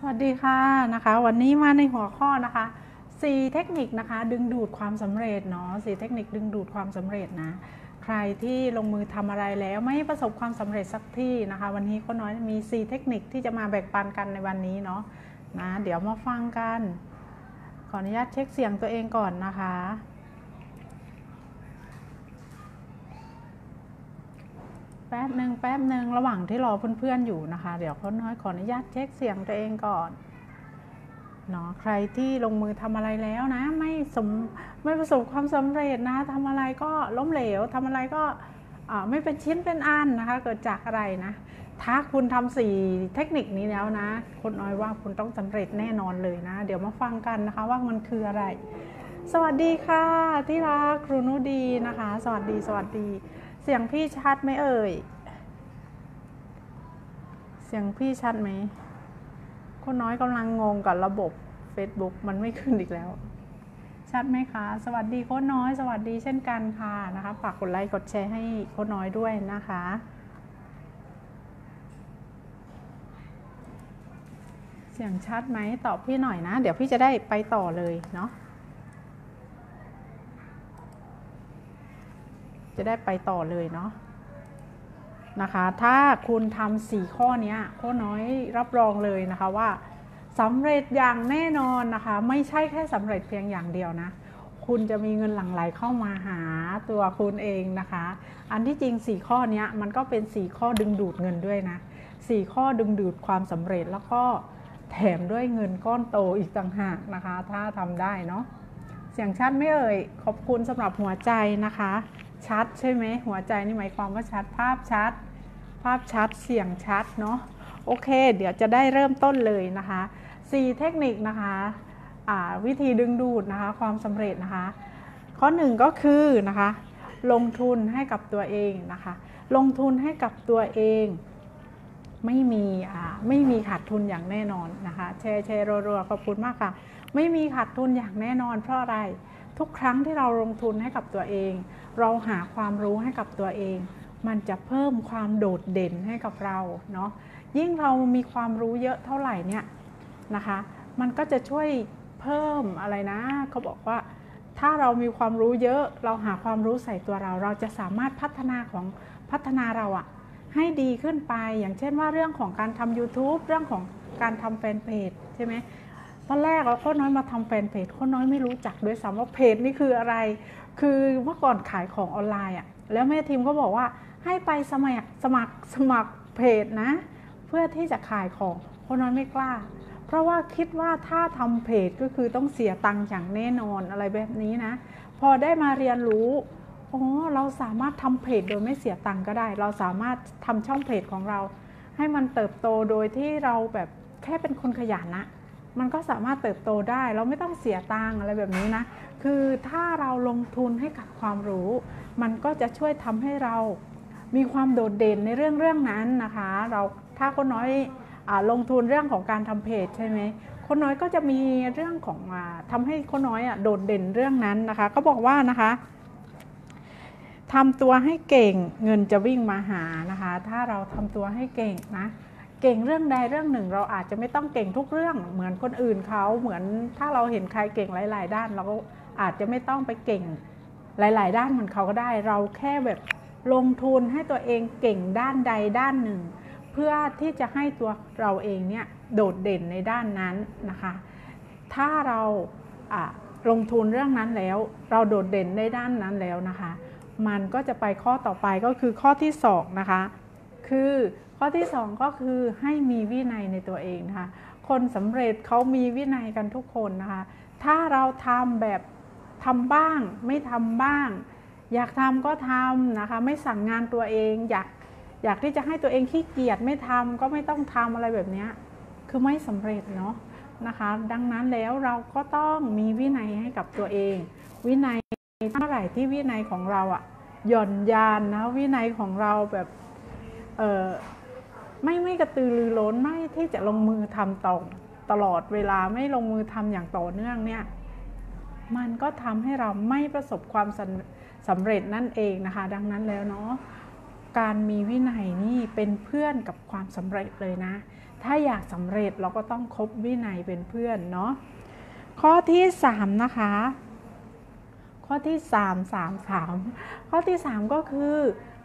สวัสดีค่ะนะคะ วันนี้มาในหัวข้อนะคะ4เทคนิคนะคะดึงดูดความสำเร็จเนาะสเทคนิคดึงดูดความสำเร็จนะ ใครที่ลงมือทำอะไรแล้วไม่ประสบความสำเร็จสักที่นะคะ วันนี้ก็น้อยมี 4 เทคนิคที่จะมาแบ่งปันกันในวันนี้เนาะนะเดี๋ยวมาฟังกัน ขออนุญาตเช็คเสียงตัวเองก่อนนะคะ แป๊บหนึ่งแป๊บหนึ่งระหว่างที่รอเพื่อนๆอยู่นะคะ เดี๋ยวเขาน้อยขออนุญาตเช็คเสียงตัวเองก่อนเนาะใครที่ลงมือทำอะไรแล้วนะ ไม่สมไม่ประสบความสำเร็จนะทำอะไรก็ล้มเหลวทำอะไรก็ไม่เป็นชิ้นเป็นอันนะคะ เกิดจากอะไรนะถ้าคุณทำสี่เทคนิคนี้แล้วนะคนน้อยว่าคุณต้องสำเร็จแน่นอนเลยนะ เดี๋ยวมาฟังกันนะคะว่ามันคืออะไร สวัสดีค่ะ ที่รักครูนุดีนะคะ สวัสดีสวัสดี สียงพี่ชัดไหมเอ่ย เสียงพี่ชัดไหมคนน้อยกำลังงงกับระบบ Facebook มันไม่ขึ้นอีกแล้ว ชัดไหมคะ สวัสดีโค้น้อย สวัสดีเช่นกันค่ะนะคะฝากกดไลค์กดแชร์ให้โค้น้อยด้วยนะคะเสียงชัดไหมตอบพี่หน่อยนะ เดี๋ยวพี่จะได้ไปต่อเลยเนาะ จะได้ไปต่อเลยเนาะนะคะ ถ้าคุณทำสี่ข้อนี้ข้อน้อยรับรองเลยนะคะว่าสำเร็จอย่างแน่นอนนะคะ ไม่ใช่แค่สำเร็จเพียงอย่างเดียวนะ คุณจะมีเงินหลั่งไหลเข้ามาหาตัวคุณเองนะคะ อันที่จริง 4 ข้อนี้มันก็เป็น 4 ข้อดึงดูดเงินด้วยนะ 4 ข้อดึงดูดความสำเร็จแล้วก็แถมด้วยเงินก้อนโตอีกต่างหากนะคะ ถ้าทำได้เนาะเสียงชัดไม่เอ่ยขอบคุณสำหรับหัวใจนะคะ ชัดใช่ไหมหัวใจนี่หมายความว่าชัดภาพชัด ภาพชัดเสียงชัดเนาะโอเค เดี๋ยวจะได้เริ่มต้นเลยนะคะ4เทคนิคนะคะวิธีดึงดูดนะคะความสำเร็จนะคะ ข้อ1ก็คือนะคะลงทุนให้กับตัวเองนะคะ ลงทุนให้กับตัวเองไม่มีไม่มีขาดทุนอย่างแน่นอนนะคะแชร์แชร์รัวๆขอบคุณมากค่ะ ไม่มีขาดทุนอย่างแน่นอนเพราะอะไรทุกครั้งที่เราลงทุนให้กับตัวเอง เราหาความรู้ให้กับตัวเอง มันจะเพิ่มความโดดเด่นให้กับเราเนาะยิ่งเรามีความรู้เยอะเท่าไหร่เนี่ยนะคะ มันก็จะช่วยเพิ่มอะไรนะเขาบอกว่า ถ้าเรามีความรู้เยอะเราหาความรู้ใส่ตัวเรา เราจะสามารถพัฒนาของพัฒนาเราอะให้ดีขึ้นไปอย่างเช่นว่าเรื่องของการทำ YouTube เรื่องของการทำแฟนเพจใช่ไหมตอนแรกเราโคน้อยมาทำแฟนเพจโคน้อยไม่รู้จักด้วยซ้ำว่าเพจนี่คืออะไร คือเมื่อก่อนขายของออนไลน์อะแล้วแม่ทีมก็บอกว่าให้ไปสมัครสมัครสมัครเพจนะ เพื่อที่จะขายของคน้อยไม่กล้า เพราะว่าคิดว่าถ้าทำเพจก็คือต้องเสียตังค์อย่างแน่นอนอะไรแบบนี้นะ พอได้มาเรียนรู้อ๋อเราสามารถทำเพจโดยไม่เสียตังค์ก็ได้ เราสามารถทำช่องเพจของเรา ให้มันเติบโตโดยที่เราแบบแค่เป็นคนขยันนะ มันก็สามารถเติบโตได้ เราไม่ต้องเสียตังอะไรแบบนี้นะ คือถ้าเราลงทุนให้กับความรู้ มันก็จะช่วยทำให้เรามีความโดดเด่นในเรื่องเรื่องนั้นนะคะ เราถ้าคนน้อยอลงทุนเรื่องของการทำเพจใช่ไหมคนน้อยก็จะมีเรื่องของอทำให้คนน้อยอโดดเด่นเรื่องนั้นนะคะ ก็บอกว่านะคะทำตัวให้เก่งเงินจะวิ่งมาหานะคะ ถ้าเราทำตัวให้เก่งนะ เก่งเรื่องใดเรื่องหนึ่ง เราอาจจะไม่ต้องเก่งทุกเรื่องเหมือนคนอื่นเขาเหมือนถ้าเราเห็นใครเก่งหลาย ๆ ด้าน เราก็อาจจะไม่ต้องไปเก่งหลาย ๆ ด้านเหมือนเขาก็ได้ เราแค่แบบลงทุนให้ตัวเองเก่งด้านใดด้านหนึ่ง เพื่อที่จะให้ตัวเราเองเนี่ยโดดเด่นในด้านนั้นนะคะ ถ้าเราลงทุนเรื่องนั้นแล้ว เราโดดเด่นในด้านนั้นแล้วนะคะ มันก็จะไปข้อต่อไปก็คือข้อที่2นะคะคือ ข้อที่ 2 ก็คือให้มีวินัยในตัวเองนะคะ คนสำเร็จเขามีวินัยกันทุกคนนะคะ ถ้าเราทำแบบทำบ้าง ไม่ทำบ้าง อยากทำก็ทำนะคะ ไม่สั่งงานตัวเอง อยากอยากที่จะให้ตัวเองขี้เกียจไม่ทำก็ไม่ต้องทำอะไรแบบนี้คือไม่สำเร็จเนาะนะคะ ดังนั้นแล้วเราก็ต้องมีวินัยให้กับตัวเอง วินัยเมื่อไหร่ที่วินัยของเราอะหย่อนยานนะวินัยของเราแบบเออ ไม่ไม่กระตือรือร้นไม่ที่จะลงมือทำต่อตลอดเวลาไม่ลงมือทำอย่างต่อเนื่องเนี่ยมันก็ทำให้เราไม่ประสบความสำเร็จนั่นเองนะคะ ดังนั้นแล้วเนาะการมีวินัยนี่เป็นเพื่อนกับความสำเร็จเลยนะ ถ้าอยากสำเร็จเราก็ต้องคบวินัยเป็นเพื่อนเนาะข้อที่ 3 นะคะ ข้อที่ 3 3 3 ข้อที่ 3 ก็คือ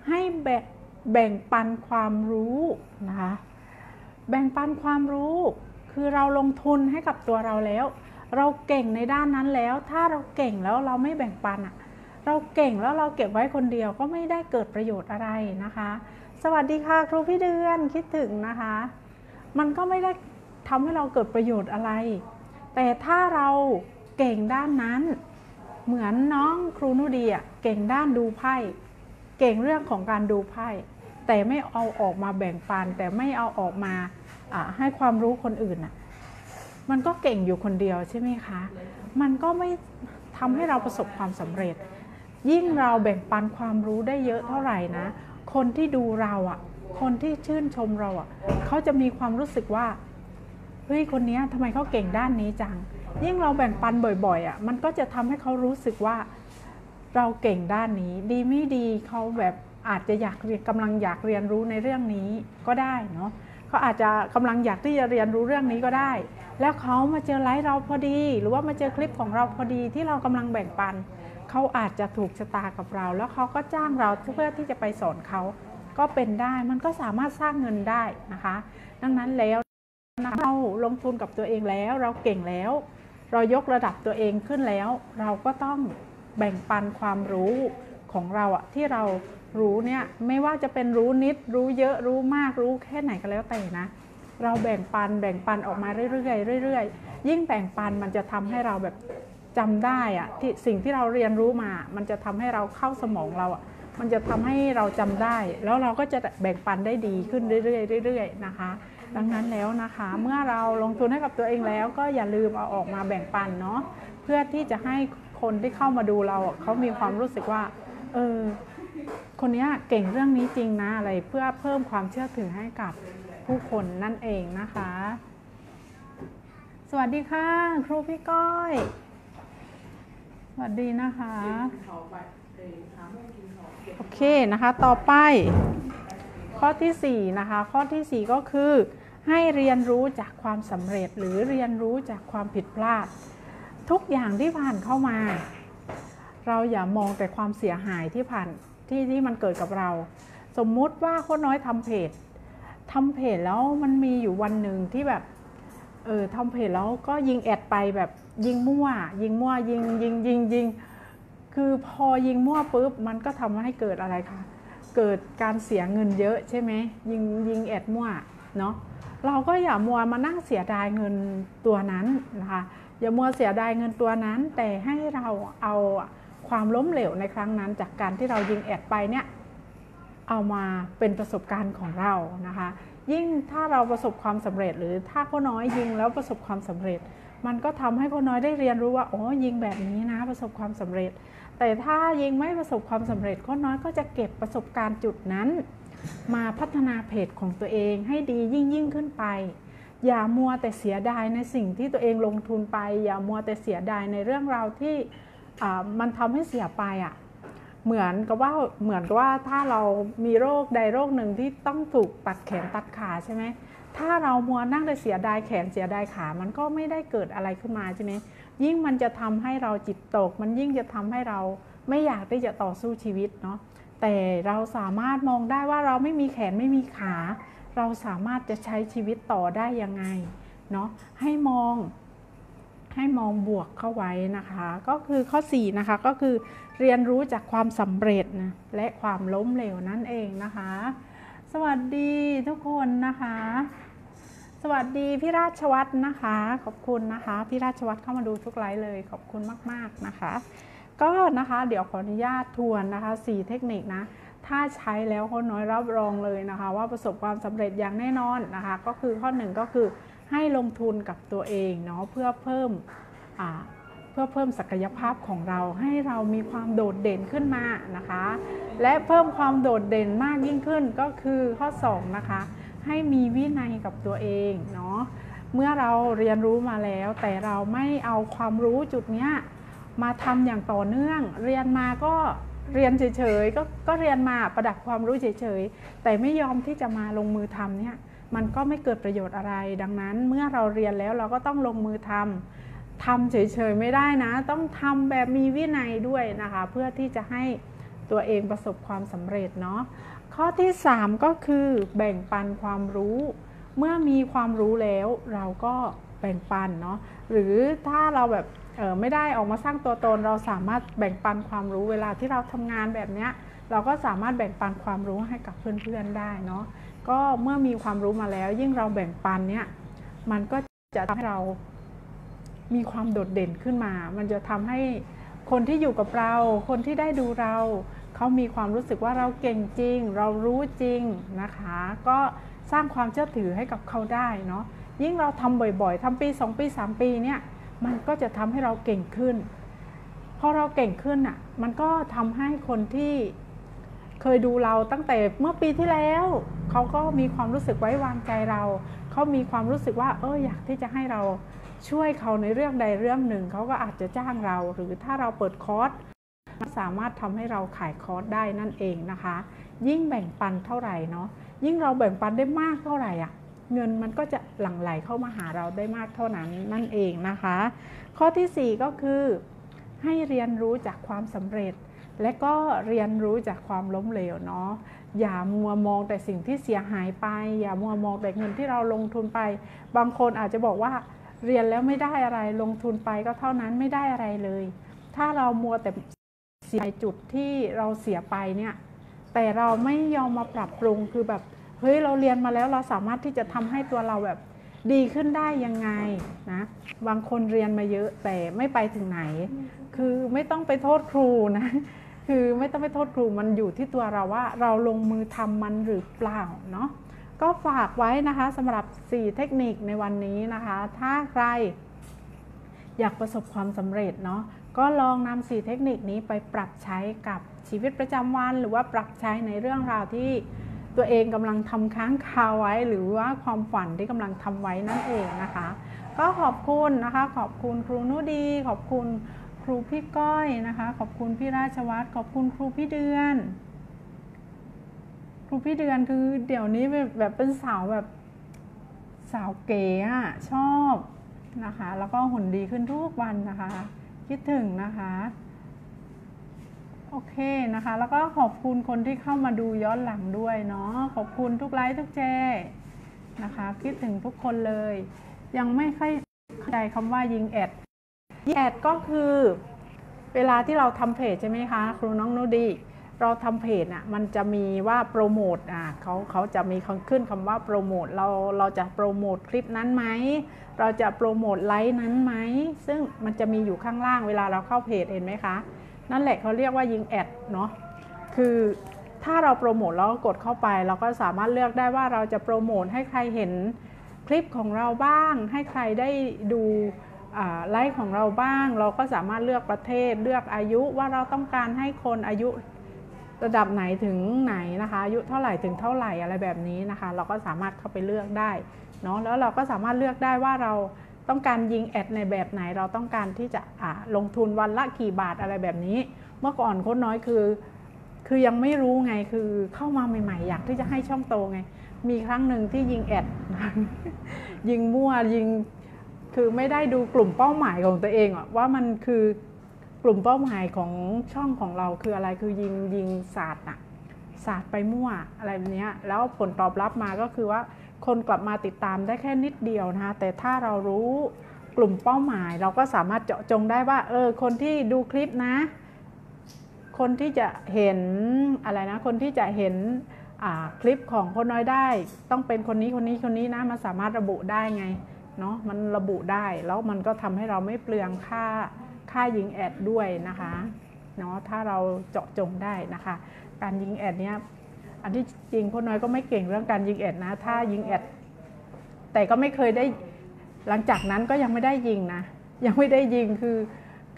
ให้แบ่ง แบ่งปันความรู้นะคะ แบ่งปันความรู้คือเราลงทุนให้กับตัวเราแล้ว เราเก่งในด้านนั้นแล้ว ถ้าเราเก่งแล้วเราไม่แบ่งปันอะเราเก่งแล้วเราเก็บไว้คนเดียวก็ไม่ได้เกิดประโยชน์อะไรนะคะ สวัสดีค่ะครูพี่เดือนคิดถึงนะคะ มันก็ไม่ได้ทำให้เราเกิดประโยชน์อะไร แต่ถ้าเราเก่งด้านนั้น เหมือนน้องครูนุดีอะเก่งด้านดูไพ่ เก่งเรื่องของการดูไพ่ แต่ไม่เอาออกมาแบ่งปัน แต่ไม่เอาออกมาให้ความรู้คนอื่นอะมันก็เก่งอยู่คนเดียวใช่ไหมคะ มันก็ไม่ทำให้เราประสบความสำเร็จ ยิ่งเราแบ่งปันความรู้ได้เยอะเท่าไหร่นะ คนที่ดูเราอะ คนที่ชื่นชมเราอะ เขาจะมีความรู้สึกว่า เฮ้ย คนนี้ทำไมเขาเก่งด้านนี้จัง ยิ่งเราแบ่งปันบ่อยๆอะ มันก็จะทำให้เขารู้สึกว่า เราเก่งด้านนี้ ดีไม่ดีเขาแบบ อาจจะอยากเรียนกำลังอยากเรียนรู้ในเรื่องนี้ก็ได้เนาะเขาอาจจะกำลังอยากที่จะเรียนรู้เรื่องนี้ก็ได้ แล้วเขามาเจอไลฟ์เราพอดี หรือว่ามาเจอคลิปของเราพอดีที่เรากำลังแบ่งปัน เขาอาจจะถูกชะตากับเรา แล้วเขาก็จ้างเราเพื่อที่จะไปสอนเขาก็เป็นได้มันก็สามารถสร้างเงินได้นะคะ ดังนั้นแล้วเราลงทุนกับตัวเองแล้ว เราเก่งแล้ว เรายกระดับตัวเองขึ้นแล้ว เราก็ต้องแบ่งปันความรู้ของเราอะที่เรา รู้เนี่ยไม่ว่าจะเป็นรู้นิด รู้เยอะรู้มากรู้แค่ไหนก็แล้วแต่นะ เราแบ่งปันแบ่งปันออกมาเรื่อยๆเรื่อยๆยิ่งแบ่งปันมันจะทำให้เราแบบจำได้อะที่สิ่งที่เราเรียนรู้มา มันจะทำให้เราเข้าสมองเราอะมันจะทำให้เราจำได้ แล้วเราก็จะแบ่งปันได้ดีขึ้นเรื่อยๆเรื่อยๆนะคะ ดังนั้นแล้วนะคะ เมื่อเราลงทุนให้กับตัวเองแล้ว ก็อย่าลืมเอาออกมาแบ่งปันเนาะเพื่อที่จะให้คนที่เข้ามาดูเราเขามีความรู้สึกว่าเออ คนนี้เก่งเรื่องนี้จริงนะอะไรเพื่อเพิ่มความเชื่อถือให้กับผู้คนนั่นเองนะคะ สวัสดีค่ะ ครูพี่ก้อย สวัสดีนะคะ โอเคนะคะ ต่อไป ข้อที่ 4 นะคะ ข้อที่ 4 ก็คือให้เรียนรู้จากความสำเร็จหรือเรียนรู้จากความผิดพลาด ทุกอย่างที่ผ่านเข้ามา เราอย่ามองแต่ความเสียหายที่ผ่าน ที่ที่มันเกิดกับเรา สมมุติว่าคนน้อยทำเพจทำเพจแล้วมันมีอยู่วันหนึ่งที่แบบเออทำเพจแล้วก็ยิงแอดไปแบบยิงมั่ว ยิงมั่วยิงยิงยิงยิงคือพอยิงมั่วปุ๊บมันก็ทำให้เกิดอะไรคะเกิดการเสียเงินเยอะใช่ไหมยิงยิงแอดมั่วเนาะเราก็อย่ามัวมานั่งเสียดายเงินตัวนั้นนะคะอย่ามัวเสียดายเงินตัวนั้น แต่ให้เราเอา ความล้มเหลวในครั้งนั้น จากการที่เรายิงแอดไปเนี่ยเอามาเป็นประสบการณ์ของเรานะคะ ยิ่งถ้าเราประสบความสำเร็จ หรือถ้าข้อน้อยยิงแล้วประสบความสำเร็จ มันก็ทำให้ข้อน้อยได้เรียนรู้ว่าอ๋อยิงแบบนี้นะประสบความสำเร็จ แต่ถ้ายิงไม่ประสบความสำเร็จข้อน้อยก็จะเก็บประสบการณ์จุดนั้น มาพัฒนาเพจของตัวเองให้ดียิ่งยิ่งขึ้นไป อย่ามัวแต่เสียดายในสิ่งที่ตัวเองลงทุนไป อย่ามัวแต่เสียดายในเรื่องราวที่ มันทำให้เสียไปอะเหมือนกับว่าเหมือนกับว่าถ้าเรามีโรคใดโรคหนึ่งที่ต้องถูกตัดแขนตัดขาใช่ไหมถ้าเรามัวนั่งแต่เสียดายแขนเสียดายขา มันก็ไม่ได้เกิดอะไรขึ้นมาใช่ไหมยิ่งมันจะทำให้เราจิตตก มันยิ่งจะทำให้เราไม่อยากที่จะต่อสู้ชีวิตเนาะแต่เราสามารถมองได้ว่าเราไม่มีแขนไม่มีขา เราสามารถจะใช้ชีวิตต่อได้ยังไงเนาะให้มอง ให้มองบวกเข้าไว้นะคะ ก็คือข้อ4นะคะก็คือเรียนรู้จากความสำเร็จนะและความล้มเหลวนั่นเองนะคะ สวัสดีทุกคนนะคะ สวัสดีพี่ราชวัตรนะคะ ขอบคุณนะคะพี่ราชวัตรเข้ามาดูทุกไลฟ์เลย ขอบคุณมาก ๆนะคะ ก็นะคะเดี๋ยวขออนุญาตทวนนะคะ 4 เทคนิคนะถ้าใช้แล้วคนน้อยรับรองเลยนะคะ ว่าประสบความสำเร็จอย่างแน่นอนนะคะ ก็คือข้อ 1 ก็คือ ให้ลงทุนกับตัวเองเนาะเพื่อเพิ่มเพื่อเพิ่มศักยภาพของเราให้เรามีความโดดเด่นขึ้นมานะคะ และเพิ่มความโดดเด่นมากยิ่งขึ้นก็คือข้อ2นะคะให้มีวินัยกับตัวเองเนาะเมื่อเราเรียนรู้มาแล้ว แต่เราไม่เอาความรู้จุดนี้มาทำอย่างต่อเนื่อง เรียนมาก็เรียนเฉยๆกก็เรียนมาประดับความรู้เฉยๆแต่ไม่ยอมที่จะมาลงมือทำเนี่ย มันก็ไม่เกิดประโยชน์อะไร ดังนั้นเมื่อเราเรียนแล้วเราก็ต้องลงมือทำทำเฉยๆไม่ได้นะ ต้องทำแบบมีวินัยด้วยนะคะ เพื่อที่จะให้ตัวเองประสบความสำเร็จเนาะข้อที่ 3 ก็คือแบ่งปันความรู้ เมื่อมีความรู้แล้วเราก็แบ่งปันเนาะหรือถ้าเราแบบไม่ได้ออกมาสร้างตัวตน เราสามารถแบ่งปันความรู้เวลาที่เราทำงานแบบนี้เราก็สามารถแบ่งปันความรู้ให้กับเพื่อนๆได้เนาะ ก็เมื่อมีความรู้มาแล้ว ยิ่งเราแบ่งปันเนี่ยมันก็จะทำให้เรามีความโดดเด่นขึ้นมา มันจะทำให้คนที่อยู่กับเรา คนที่ได้ดูเรา เขามีความรู้สึกว่าเราเก่งจริง เรารู้จริงนะคะ ก็สร้างความเชื่อถือให้กับเขาได้เนาะยิ่งเราทำบ่อยๆทำปี 2 ปี 3 ปีเนี่ยมันก็จะทำให้เราเก่งขึ้นพอเราเก่งขึ้นอะมันก็ทำให้คนที่ เคยดูเราตั้งแต่เมื่อปีที่แล้วเขาก็มีความรู้สึกไว้วางใจเราเขามีความรู้สึกว่า เอออยากที่จะให้เราช่วยเขาในเรื่องใดเรื่องหนึ่งเขาก็อาจจะจ้างเรา หรือถ้าเราเปิดคอร์สสามารถทำให้เราขายคอร์สได้นั่นเองนะคะ ยิ่งแบ่งปันเท่าไหร่เนาะยิ่งเราแบ่งปันได้มากเท่าไหร่อะเงินมันก็จะหลั่งไหลเข้ามาหาเราได้มากเท่านั้นนั่นเองนะคะ ข้อที่ 4 ก็คือ ให้เรียนรู้จากความสำเร็จ และก็เรียนรู้จากความล้มเหลวเนาะอย่ามัวมองแต่สิ่งที่เสียหายไป อย่ามัวมองแต่เงินที่เราลงทุนไป บางคนอาจจะบอกว่าเรียนแล้วไม่ได้อะไรลงทุนไปก็เท่านั้นไม่ได้อะไรเลย ถ้าเรามัวแต่เสียจุดที่เราเสียไปเนี่ยแต่เราไม่ยอมมาปรับปรุงคือแบบเฮ้ยเราเรียนมาแล้วเราสามารถที่จะทำให้ตัวเราแบบดีขึ้นได้ยังไงนะบางคนเรียนมาเยอะแต่ไม่ไปถึงไหน คือไม่ต้องไปโทษครูนะ คือไม่ต้องไปโทษครูมันอยู่ที่ตัวเราว่า เราลงมือทำมันหรือเปล่าเนาะก็ฝากไว้นะคะสำหรับ 4 เทคนิคในวันนี้นะคะ ถ้าใคร อยากประสบความสำเร็จเนาะก็ลองนำ4เทคนิคนี้ไปปรับใช้กับชีวิตประจำวัน หรือว่าปรับใช้ในเรื่องราวที่ตัวเองกำลังทำค้างคาไว้ หรือว่าความฝันที่กำลังทำไว้นั่นเองนะคะ ก็ขอบคุณนะคะ ขอบคุณครูนุดี ขอบคุณ ครูพี่ก้อยนะคะ ขอบคุณพี่ราชวัตรขอบคุณครูพี่เดือน ครูพี่เดือนคือเดี๋ยวนี้แบบเป็นสาวแบบสาวเก๋อะชอบนะคะ แล้วก็หุ่นดีขึ้นทุกวันนะคะ คิดถึงนะคะโอเคนะคะ แล้วก็ขอบคุณคนที่เข้ามาดูย้อนหลังด้วยเนาะขอบคุณทุกไลค์ทุกแชร์นะคะ คิดถึงทุกคนเลย ยังไม่ค่อยเข้าใจคำว่ายิงแอด ยิงแอดก็คือ เวลาที่เราทำเพจใช่ไหมคะ ครูน้องนูดี เราทำเพจอะมันจะมีว่าโปรโมทอะเขาเขาจะมีขึ้นคำว่าโปรโมทเราเราจะโปรโมทคลิปนั้นไหม เราจะโปรโมทไลค์นั้นไหม ซึ่งมันจะมีอยู่ข้างล่างเวลาเราเข้าเพจเห็นไหมคะ นั่นแหละเขาเรียกว่ายิงแอดเนาะคือถ้าเราโปรโมทแล้วกดเข้าไป เราก็สามารถเลือกได้ว่าเราจะโปรโมทให้ใครเห็นคลิปของเราบ้าง ให้ใครได้ดู ไลฟ์ของเราบ้าง เราก็สามารถเลือกประเทศเลือกอายุว่าเราต้องการให้คนอายุระดับไหนถึงไหนนะคะอายุเท่าไหร่ถึงเท่าไหร่อะไรแบบนี้นะคะ เราก็สามารถเข้าไปเลือกได้เนาะแล้วเราก็สามารถเลือกได้ว่าเราต้องการยิงแอดในแบบไหนเราต้องการที่จะลงทุนวันละกี่บาทอะไรแบบนี้ เมื่อก่อนโค้ดน้อยคือ คือยังไม่รู้ไงคือเข้ามาใหม่ ๆ อยากที่จะให้ช่องโตไง มีครั้งหนึ่งที่ยิงแอดยิงมั่วยิง คือไม่ได้ดูกลุ่มเป้าหมายของตัวเองว่ามันคือกลุ่มเป้าหมายของช่องของเราคืออะไรคือยิงยิงศาสตร์อะศาสตร์ไปมั่วอะไรแบบนี้แล้วผลตอบรับมาก็คือว่าคนกลับมาติดตามได้แค่นิดเดียวนะคะแต่ถ้าเรารู้กลุ่มเป้าหมาย เราก็สามารถเจาะจงได้ว่าเออคนที่ดูคลิปนะ คนที่จะเห็นอะไรนะ คนที่จะเห็นคลิปของคนน้อยได้ ต้องเป็นคนนี้คนนี้คนนี้นะมันสามารถระบุได้ไง เนาะมันระบุได้แล้วมันก็ทำให้เราไม่เปลืองค่าค่ายิงแอดด้วยนะคะเนาะถ้าเราเจาะจงได้นะคะ การยิงแอดเนี้ยอันที่จริงพ่อน้อยก็ไม่เก่งเรื่องการยิงแอดนะ ถ้ายิงแอดแต่ก็ไม่เคยได้หลังจากนั้นก็ยังไม่ได้ยิงนะ ยังไม่ได้ยิงคือ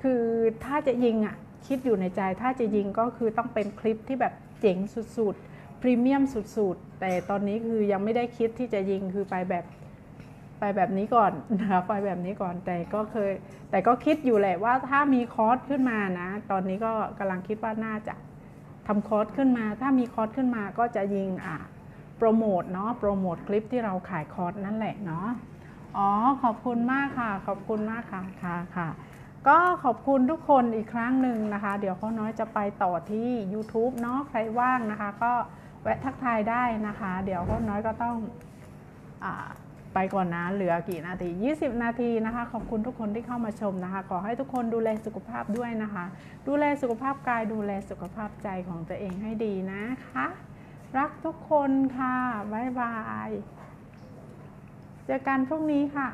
คือถ้าจะยิงอะคิดอยู่ในใจถ้าจะยิงก็คือต้องเป็นคลิปที่แบบเจ๋งสุดๆพรีเมียมสุดๆ แต่ตอนนี้คือยังไม่ได้คิดที่จะยิงคือไปแบบ ไปแบบนี้ก่อนนะคะไปแบบนี้ก่อนแต่ก็เคย แต่ก็คิดอยู่แหละว่าถ้ามีคอร์สขึ้นมานะ ตอนนี้ก็กำลังคิดว่าน่าจะทำคอร์สขึ้นมา ถ้ามีคอร์สขึ้นมาก็จะยิงอะโปรโมทเนาะโปรโมทคลิปที่เราขายคอร์สนั่นแหละเนาะอ๋อขอบคุณมากค่ะ ขอบคุณมากค่ะค่ะค่ะ ก็ขอบคุณทุกคนอีกครั้งหนึ่งนะคะ เดี๋ยวข้อน้อยจะไปต่อที่ YouTube เนาะใครว่างนะคะ ก็แวะทักทายได้นะคะ เดี๋ยวข้อน้อยก็ต้องอา ไปก่อนนะ เหลือกี่นาที 20 นาทีนะคะ ขอบคุณทุกคนที่เข้ามาชมนะคะ ขอให้ทุกคนดูแลสุขภาพด้วยนะคะ ดูแลสุขภาพกาย ดูแลสุขภาพใจของตัวเองให้ดีนะคะ รักทุกคนค่ะ บ๊ายบาย เจอกันพรุ่งนี้ค่ะ